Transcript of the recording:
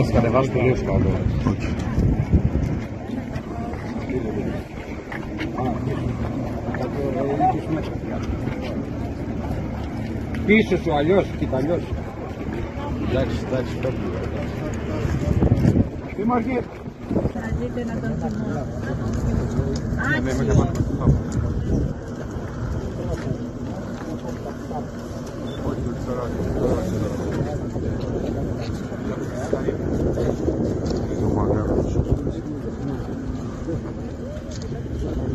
Ласка, не ваш будівська була. Пише, типа Альош. Дальше, дальше, что было? Ты, Маргит? А, Thank you.